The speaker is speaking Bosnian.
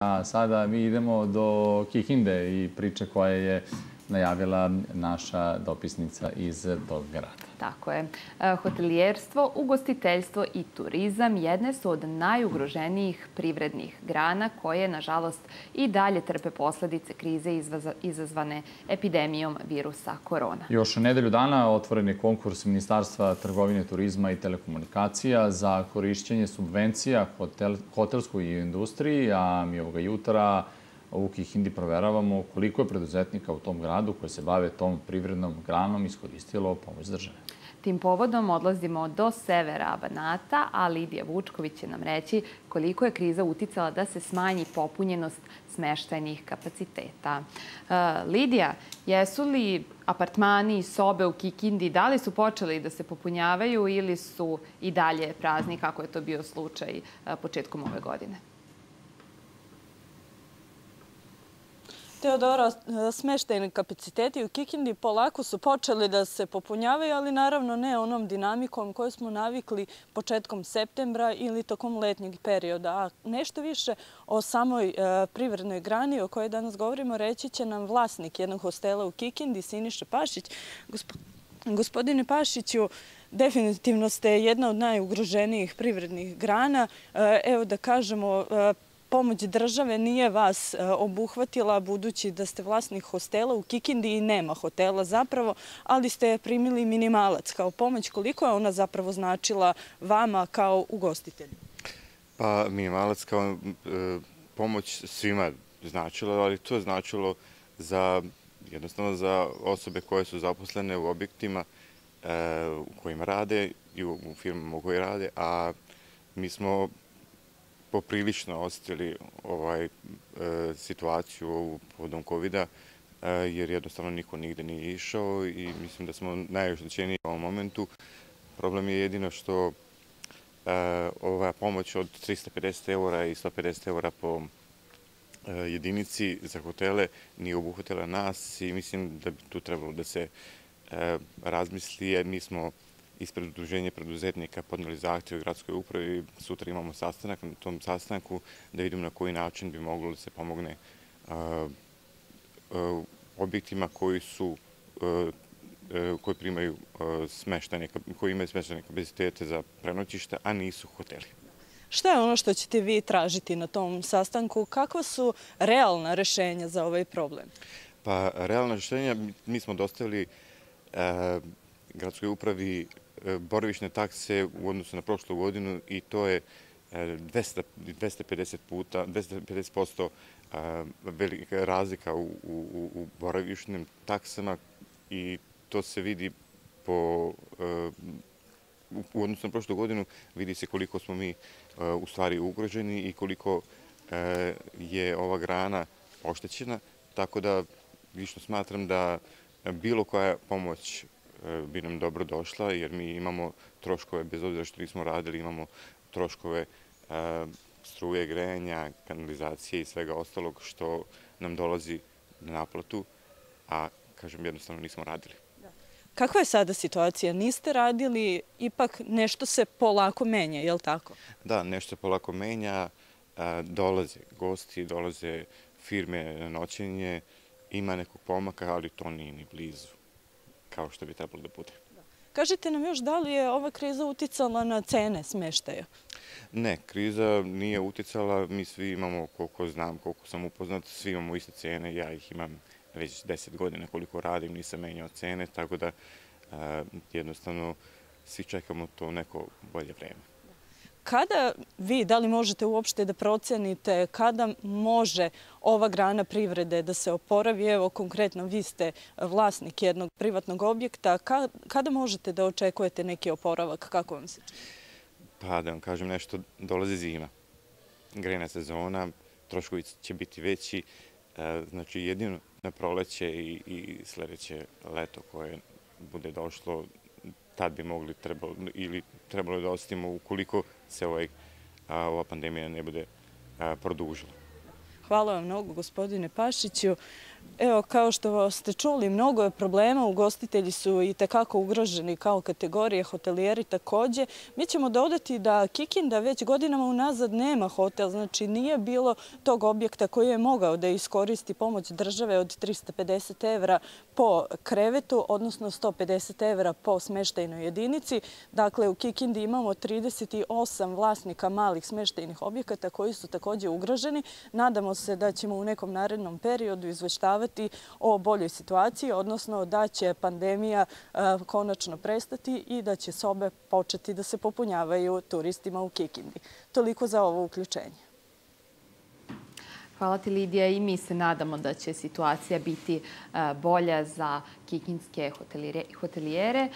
A sada mi idemo do Kikinde i priče koja je najavila naša dopisnica iz tog grada. Tako je. E, hotelijerstvo, ugostiteljstvo i turizam jedne su od najugroženijih privrednih grana koje, nažalost, i dalje trpe posljedice krize izazvane epidemijom virusa korona. Još nedelju dana otvoren je konkurs Ministarstva trgovine, turizma i telekomunikacija za korišćenje subvencija hotelskoj industriji, a mi ovoga jutra u Kikindi proveravamo koliko je preduzetnika u tom gradu koji se bave tom privrednom granom iskoristilo pomoć države. Tim povodom odlazimo do severa Banata, a Lidija Vučković će nam reći koliko je kriza uticala da se smanji popunjenost smeštajnih kapaciteta. E, Lidija, jesu li apartmani i sobe u Kikindi, da li su počeli da se popunjavaju ili su i dalje prazni kako je to bio slučaj e, početkom ove godine? Teodora, e, smešteni kapaciteti u Kikindi polako su počeli da se popunjavaju, ali naravno ne onom dinamikom koju smo navikli početkom septembra ili tokom letnjeg perioda. A nešto više o samoj e, privrednoj grani o kojoj danas govorimo reći će nam vlasnik jednog hostela u Kikindi, Siniša Pašić. Gospodine Pašiću, definitivno ste jedna od najugroženijih privrednih grana. E, evo da kažemo, pomoć države nije vas e, obuhvatila budući da ste vlasnik hostela u Kikindi i nema hotela zapravo, ali ste primili minimalac kao pomoć. Koliko je ona zapravo značila vama kao ugostitelju? Pa minimalac kao e, pomoć svima značila, ali to je značilo za jednostavno za osobe koje su zaposlene u objektima e, u kojima rade i u firmama u kojima rade, a mi smo poprilično osjetili ovaj, e, situaciju povodom COVID-a, e, jer jednostavno niko nigde nije išao i mislim da smo najoštećeniji u ovom momentu. Problem je jedino što e, ova pomoć od 350 eura i 150 eura po e, jedinici za hotele nije obuhvatila nas i mislim da bi tu trebalo da se e, razmisli, jer mi smo ispred udruženja preduzetnika podnijeli zahtjev u gradskoj upravi. Sutra imamo sastanak na tom sastanku da vidimo na koji način bi moglo da se pomogne objektima koji su koji primaju smeštanje, koji imaju smeštanje kapacitete za prenoćište, a nisu hoteli. Šta je ono što ćete vi tražiti na tom sastanku? Kakva su realna rešenja za ovaj problem? Pa, realna rešenja, mi smo dostavili gradskoj upravi e, boravišne borovišne takse u odnosu na prošlu godinu i to je e, 250 puta, 250% e, velika razlika u u, u borovišnim taksama i to se vidi po u odnosu na prošlu godinu vidi se koliko smo mi u stvari ugroženi i koliko je ova grana oštećena, tako da lično smatram da bilo koja pomoć bi nam dobro došla, jer mi imamo troškove, bez obzira što nismo radili, imamo troškove e, struje, grejenja, kanalizacije i svega ostalog što nam dolazi na naplatu, a, kažem, jednostavno nismo radili. Kakva je sada situacija? Niste radili, ipak nešto se polako menja, je li tako? Da, nešto se polako menja. E, dolaze gosti, dolaze firme na noćenje, ima nekog pomaka, ali to nije ni blizu kao što bi trebalo da bude. Kažite nam još da li je ova kriza uticala na cene smeštaja? Ne, kriza nije uticala. Mi svi imamo, koliko znam, koliko sam upoznat, svi imamo iste cene. Ja ih imam već deset godina koliko radim, nisam menjao cene, tako da jednostavno svi čekamo to neko bolje vreme. Kada vi, da li možete uopšte da procenite kada može ova grana privrede da se oporavi? Evo, konkretno, vi ste vlasnik jednog privatnog objekta. Kada možete da očekujete neki oporavak? Kako vam se čini? Pa, da vam kažem nešto, dolazi zima. Grena sezona, troškovi će biti veći. E, znači, jedino na proleće i sljedeće leto koje bude došlo, tad bi mogli trebalo, ili trebalo da ostavimo ukoliko se ovaj, ova pandemija ne bude produžila. Hvala vam mnogo, gospodine Pašiću. Evo, kao što ste čuli, mnogo je problema. Ugostitelji su i tekako ugroženi kao kategorije, hotelijeri također. Mi ćemo dodati da Kikinda već godinama unazad nema hotel. Znači, nije bilo tog objekta koji je mogao da iskoristi pomoć države od 350 evra po krevetu, odnosno 150 evra po smeštajnoj jedinici. Dakle, u Kikindi imamo 38 vlasnika malih smeštajnih objekata koji su također ugroženi. Nadamo se da ćemo u nekom narednom periodu izveštavati izveštavati o boljoj situaciji, odnosno da će pandemija e, konačno prestati i da će sobe početi da se popunjavaju turistima u Kikindi. Toliko za ovo uključenje. Hvala ti, Lidija. I mi se nadamo da će situacija biti e, bolja za kikinske hotelijere.